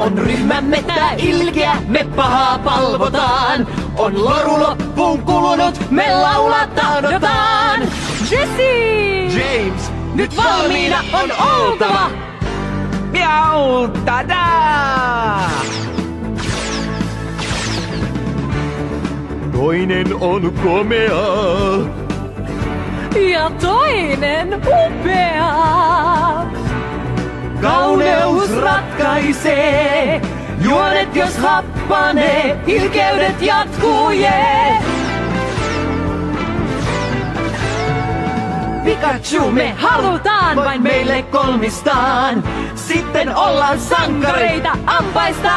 On ryhmämme tää ilkeä, me pahaa palvotaan. On loru loppuun kulunut, me laulataan odotaan. Jesse! James! Nyt valmiina on oltava! Miau! Tada! Toinen on komea. Ja toinen upea! Kauneus ratkaisee, juonet jos happanee, ilkeydet jatkuu jee. Pikachu me halutaan vain meille kolmistaan, sitten ollaan sankareita ampaistaan.